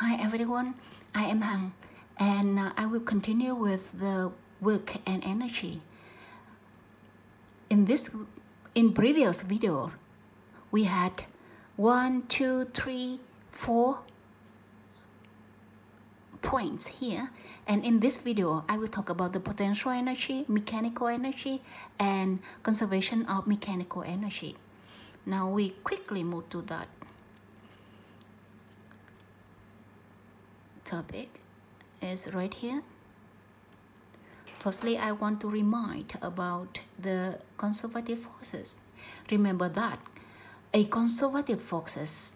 Hi everyone, I am Hằng and uh, I will continue with the work and energy. In this, in previous video, we had one, two, three, four points here and in this video I will talk about the potential energy, mechanical energy and conservation of mechanical energy. Now we quickly move to that topic is right here. Firstly, I want to remind about the conservative forces. Remember that a conservative forces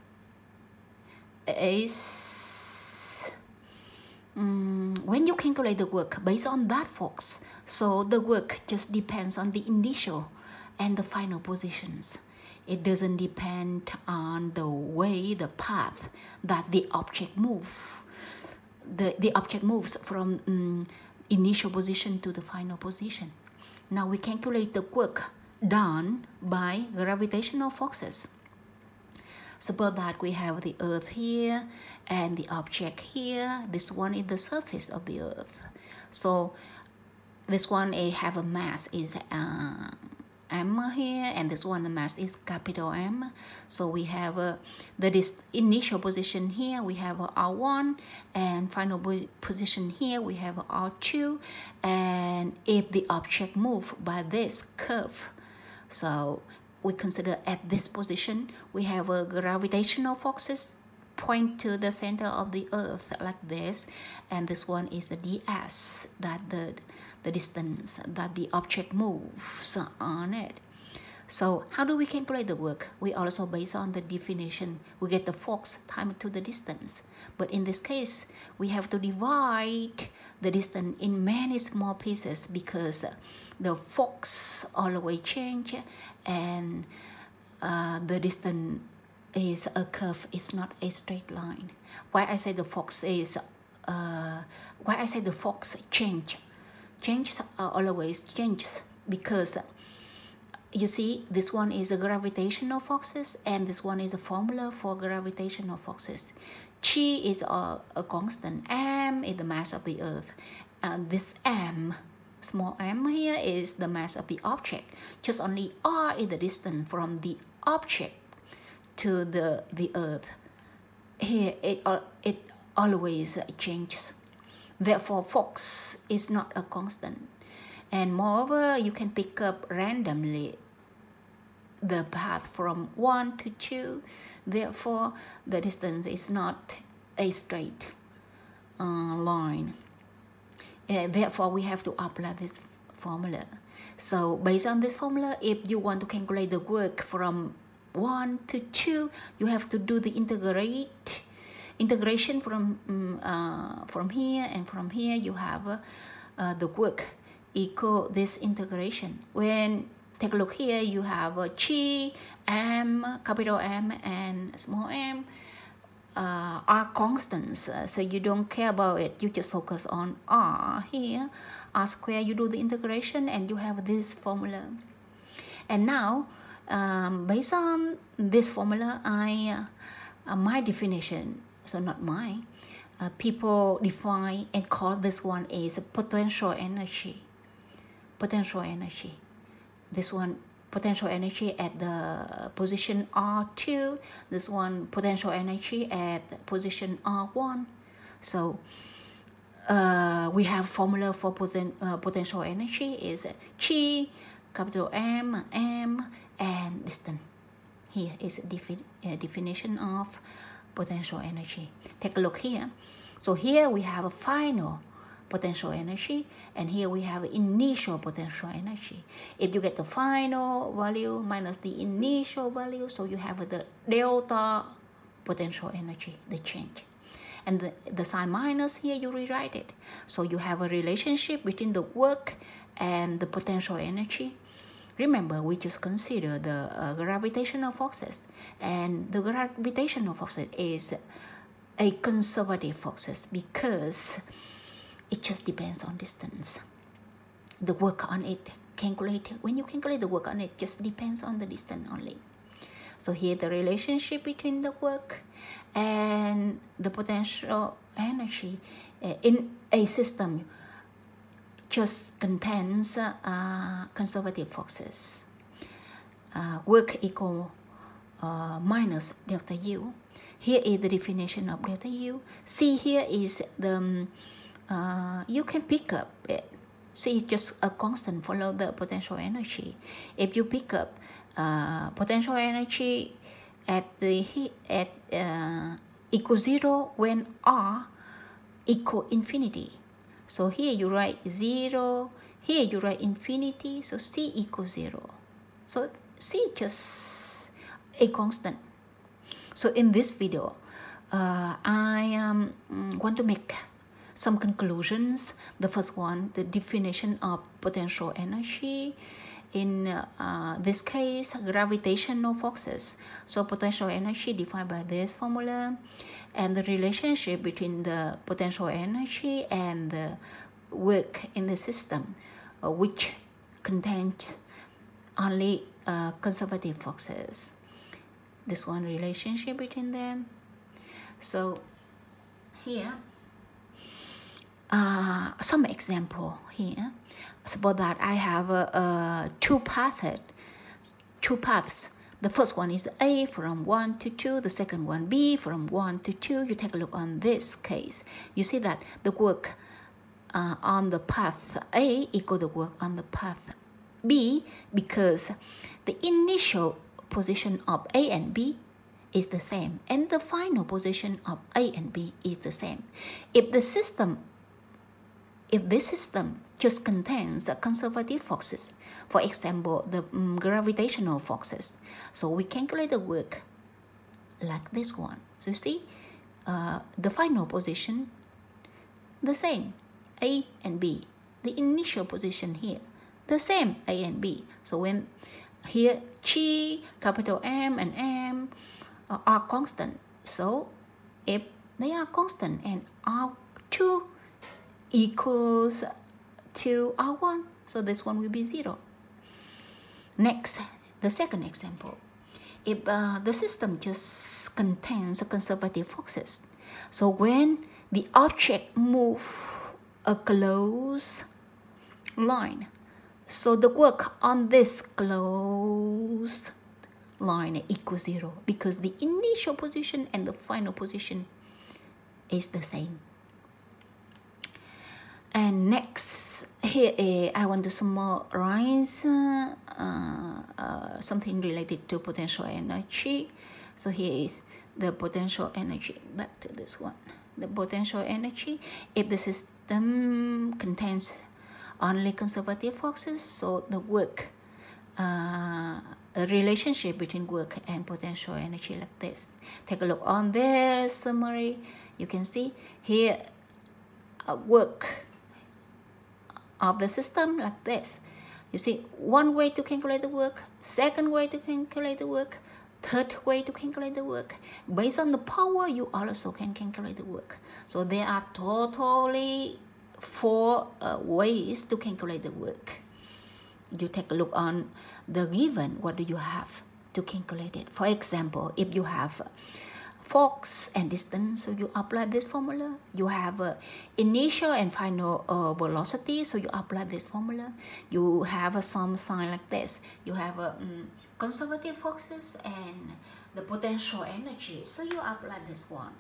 is um, when you calculate the work based on that force. So the work just depends on the initial and the final positions. It doesn't depend on the way, the path that the object move the, the object moves from um, initial position to the final position. Now we calculate the work done by gravitational forces. Suppose that we have the earth here and the object here. This one is the surface of the earth. So this one it have a mass is uh, m here and this one the mass is capital M. So we have uh, the this initial position here we have R1 and final position here we have R2 and if the object move by this curve so we consider at this position we have a gravitational forces point to the center of the earth like this and this one is the ds that the the distance that the object moves on it. So how do we calculate the work? We also base on the definition. We get the force time to the distance. But in this case, we have to divide the distance in many small pieces because the force always change and uh, the distance is a curve, it's not a straight line. Why I say the force is, uh, why I say the force change changes are always changes because you see this one is the gravitational forces and this one is a formula for gravitational forces. Chi is a, a constant m is the mass of the earth. And this m small m here is the mass of the object. Just only r is the distance from the object to the the earth. Here it it always changes Therefore, force is not a constant. And moreover, you can pick up randomly the path from 1 to 2. Therefore, the distance is not a straight uh, line. Uh, therefore, we have to apply this formula. So based on this formula, if you want to calculate the work from 1 to 2, you have to do the integrate integration from um, uh, from here and from here you have uh, the work equal this integration when take a look here you have a chi m capital m and small m uh, are constants. Uh, so you don't care about it. You just focus on r here r square. You do the integration and you have this formula. And now um, based on this formula i uh, my definition so not mine. Uh, people define and call this one is potential energy. Potential energy. This one potential energy at the position R2. This one potential energy at position R1. So uh, we have formula for poten uh, potential energy is chi, capital M, M, and distance. Here is a defi uh, definition of potential energy. Take a look here. So here we have a final potential energy and here we have initial potential energy. If you get the final value minus the initial value, so you have the delta potential energy, the change. And the, the sign minus here, you rewrite it. So you have a relationship between the work and the potential energy Remember, we just consider the uh, gravitational forces, and the gravitational forces is a conservative forces because it just depends on distance. The work on it calculate when you calculate the work on it just depends on the distance only. So here the relationship between the work and the potential energy uh, in a system just contains uh, conservative forces. Uh, work equal uh, minus delta U. Here is the definition of delta U. C here is the, um, uh, you can pick up it. C is just a constant, follow the potential energy. If you pick up uh, potential energy at the at uh, equal zero when R equal infinity. So here you write zero, here you write infinity, so C equals zero. So C just a constant. So in this video, uh, I um, want to make some conclusions. The first one, the definition of potential energy. In uh, this case, gravitational forces. So potential energy defined by this formula and the relationship between the potential energy and the work in the system, uh, which contains only uh, conservative forces. This one relationship between them. So here, uh, some example here. Suppose that I have a two paths, two paths the first one is A from 1 to 2, the second one B from 1 to 2. You take a look on this case. You see that the work uh, on the path A equal the work on the path B because the initial position of A and B is the same and the final position of A and B is the same. If the system if this system just contains the conservative forces, for example, the um, gravitational forces, so we calculate the work like this one. So you see, uh, the final position, the same, A and B. The initial position here, the same, A and B. So when here Chi, capital M and M uh, are constant. So if they are constant and R2 equals to R1. So this one will be 0. Next, the second example. If uh, the system just contains a conservative forces, so when the object move a closed line, so the work on this closed line equals zero because the initial position and the final position is the same. And next, here uh, I want to summarize uh, uh, something related to potential energy. So here is the potential energy. Back to this one. The potential energy. If the system contains only conservative forces, so the work, uh, a relationship between work and potential energy like this. Take a look on this summary. You can see here, uh, work of the system like this. You see, one way to calculate the work, second way to calculate the work, third way to calculate the work. Based on the power, you also can calculate the work. So there are totally four uh, ways to calculate the work. You take a look on the given, what do you have to calculate it? For example, if you have force and distance. So you apply this formula. You have a initial and final uh, velocity. So you apply this formula. You have a some sign like this. You have a um, conservative forces and the potential energy. So you apply this one.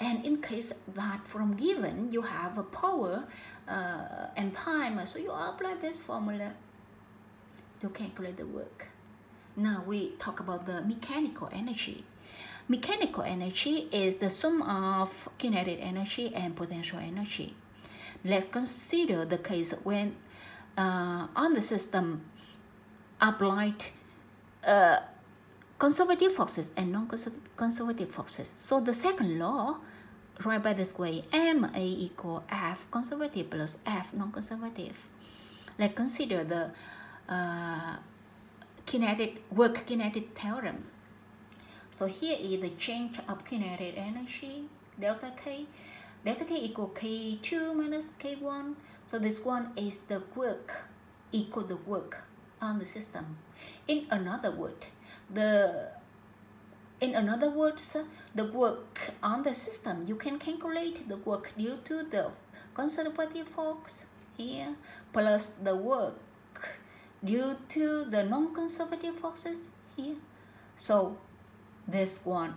And in case that from given you have a power uh, and time. So you apply this formula to calculate the work. Now we talk about the mechanical energy Mechanical energy is the sum of kinetic energy and potential energy. Let's consider the case when uh, on the system applied uh, conservative forces and non-conservative forces. So the second law, right by this way, MA equal F conservative plus F non-conservative. Let's consider the uh, kinetic work kinetic theorem. So here is the change of kinetic energy, delta K. Delta K equal K2 minus K1. So this one is the work equal the work on the system. In another word, the in another words, the work on the system, you can calculate the work due to the conservative force here plus the work due to the non-conservative forces here. So this one,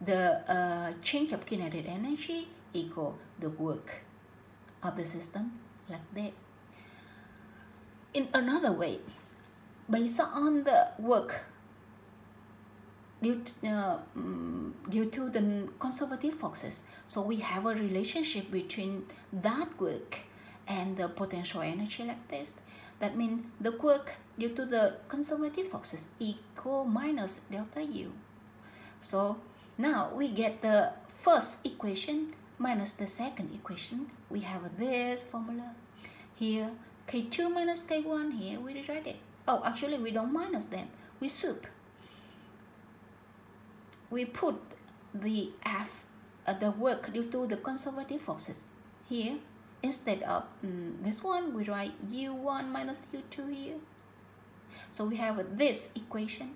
the uh, change of kinetic energy equal the work of the system like this. In another way, based on the work due to, uh, um, due to the conservative forces, so we have a relationship between that work and the potential energy like this. That means the work due to the conservative forces equal minus delta U. So now we get the first equation minus the second equation. We have this formula. Here, K2 minus K1, here we rewrite it. Oh, actually we don't minus them. We soup. We put the F, uh, the work due to the conservative forces here instead of um, this one we write u1 minus u2 here. So we have this equation.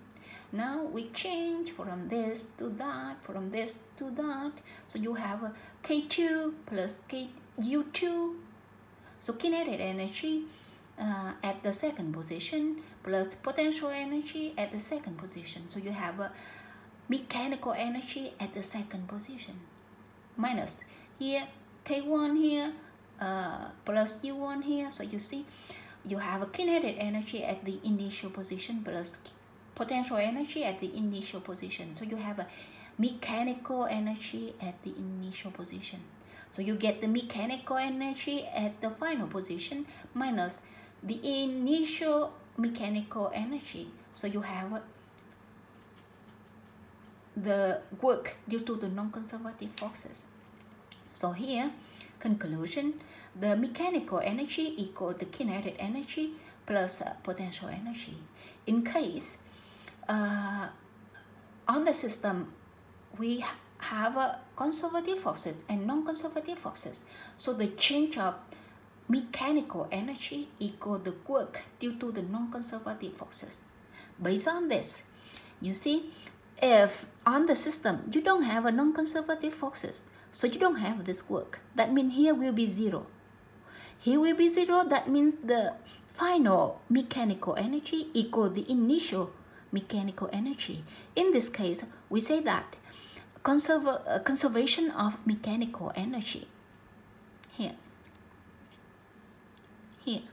Now we change from this to that from this to that. So you have k2 plus k u2 so kinetic energy uh, at the second position plus potential energy at the second position. So you have a mechanical energy at the second position. Minus here k1 here uh, plus u1 here so you see you have a kinetic energy at the initial position plus potential energy at the initial position. So you have a mechanical energy at the initial position. So you get the mechanical energy at the final position minus the initial mechanical energy. So you have the work due to the non-conservative forces. So here Conclusion, the mechanical energy equal the kinetic energy plus uh, potential energy. In case uh, on the system, we have a conservative forces and non-conservative forces. So the change of mechanical energy equal the work due to the non-conservative forces. Based on this, you see, if on the system you don't have a non-conservative forces, so you don't have this work. That means here will be zero. Here will be zero. That means the final mechanical energy equal the initial mechanical energy. In this case, we say that uh, conservation of mechanical energy. Here. Here.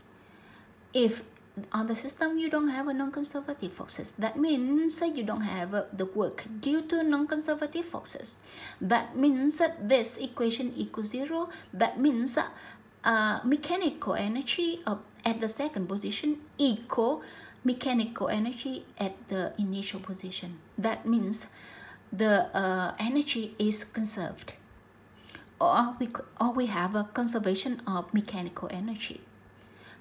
If on the system you don't have a non-conservative forces. That means that you don't have uh, the work due to non-conservative forces. That means that this equation equals zero. That means that uh, mechanical energy of, at the second position equal mechanical energy at the initial position. That means the uh, energy is conserved. Or we, or we have a conservation of mechanical energy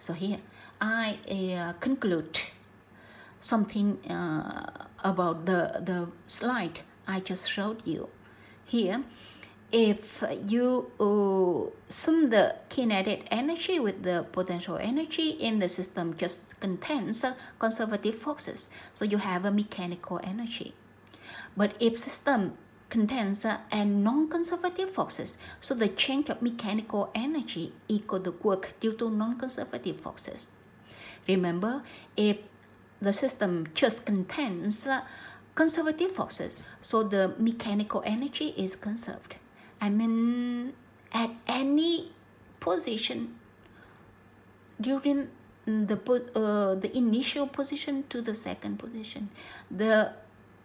so here I uh, conclude something uh, about the, the slide I just showed you. Here, if you uh, sum the kinetic energy with the potential energy in the system just contains conservative forces, so you have a mechanical energy. But if system contains and non-conservative forces, so the change of mechanical energy equal the work due to non-conservative forces. Remember, if the system just contains conservative forces, so the mechanical energy is conserved. I mean, at any position during the uh, the initial position to the second position, the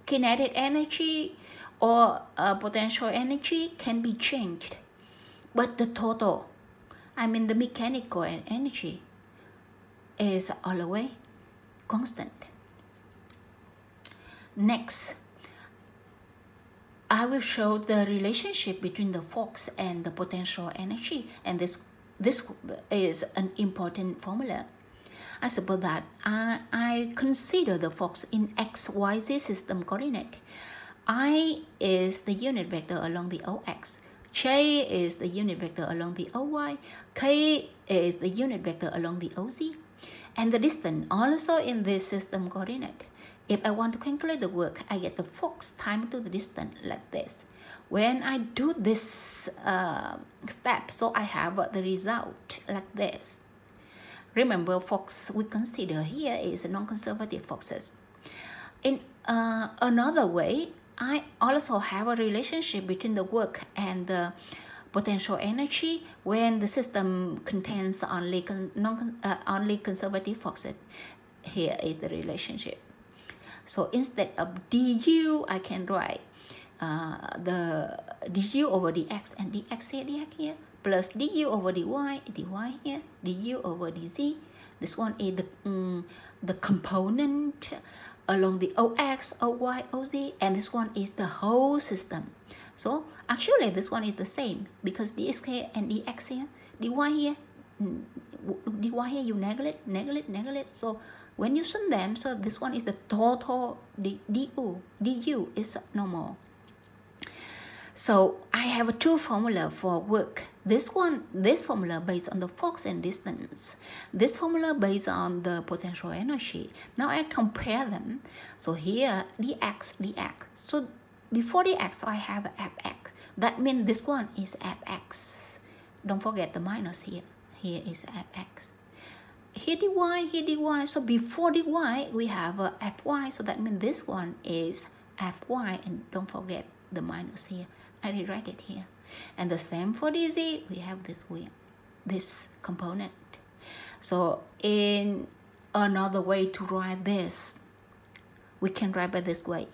kinetic energy or uh, potential energy can be changed, but the total, I mean the mechanical energy, is always constant. Next, I will show the relationship between the force and the potential energy and this this is an important formula. I suppose that I, I consider the force in XYZ system coordinate. I is the unit vector along the OX. J is the unit vector along the OY. K is the unit vector along the OZ and the distance also in this system coordinate If I want to calculate the work, I get the Fox time to the distance like this. When I do this uh, step, so I have the result like this. Remember, Fox we consider here is a non-conservative foxes. In uh, another way, I also have a relationship between the work and the potential energy when the system contains only con non uh, only conservative forces. Here is the relationship. So instead of du, I can write uh, the du over dx and dx here, dx here, plus du over dy, dy here, du over dz. This one is the, um, the component along the ox, oy, oz, and this one is the whole system. So actually this one is the same because dx here and dx here, dy here, mm, dy here you neglect, neglect, neglect. So when you sum them, so this one is the total du, du is normal. So I have two formula for work. This one, this formula based on the force and distance. This formula based on the potential energy. Now I compare them. So here dx, dx. So before dx, I have fx. That means this one is fx. Don't forget the minus here. Here is fx here dy, here dy. So before dy, we have fy. So that means this one is fy. And don't forget the minus here. I rewrite it here. And the same for dz, we have this way, this component. So in another way to write this, we can write by this way.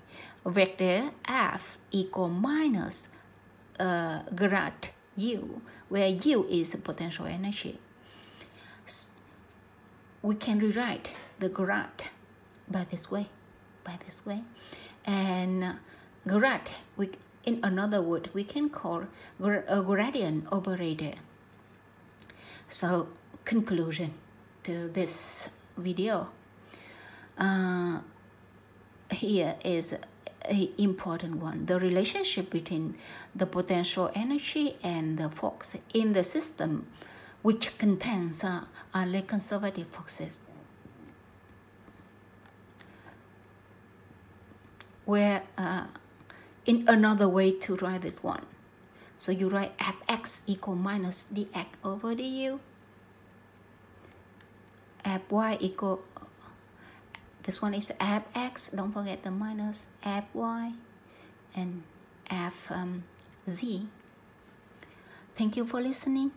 Vector f equal minus uh, grad u, where u is potential energy we can rewrite the grad by this way, by this way. And grad, we, in another word, we can call a gradient operator. So conclusion to this video. Uh, here is an important one the relationship between the potential energy and the force in the system which contains uh, only conservative forces. Where uh, in another way to write this one. So you write fx equal minus dx over du. fy equal, this one is fx, don't forget the minus fy and f um, z. Thank you for listening.